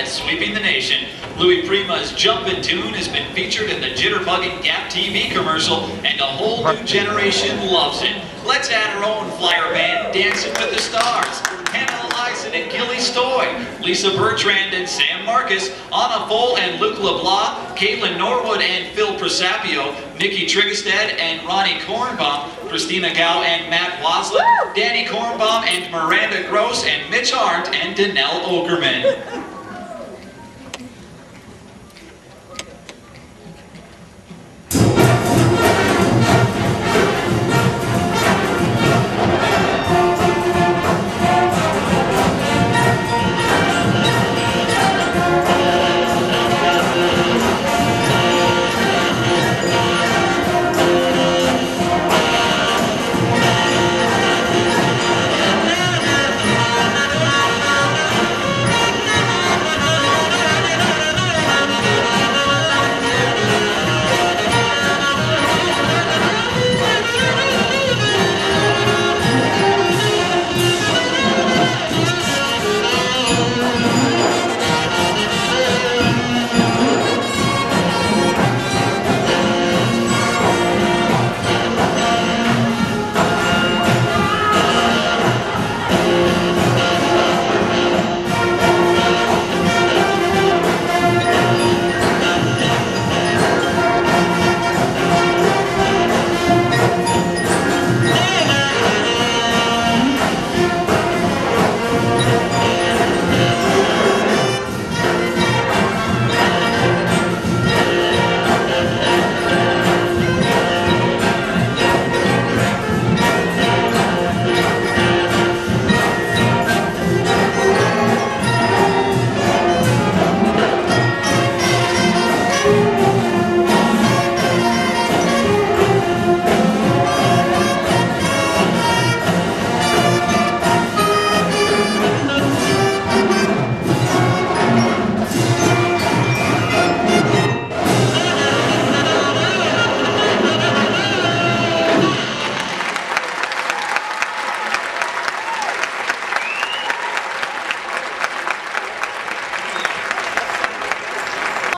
that's sweeping the nation. Louis Prima's Jumpin' Tune has been featured in the Jitterbuggin' Gap TV commercial, and a whole new generation loves it. Let's add our own flyer band, Dancing with the Stars. Hannah Eliason and Gilly Stoy, Lisa Bertrand and Sam Marcus, Anna Foll and Luke LeBlanc, Caitlin Norwood and Phil Presapio, Nikki Trigestad and Ronnie Kornbaum, Christina Gao and Matt Waslett, Danny Kornbaum and Miranda Gross, and Mitch Arndt and Danelle Ogerman.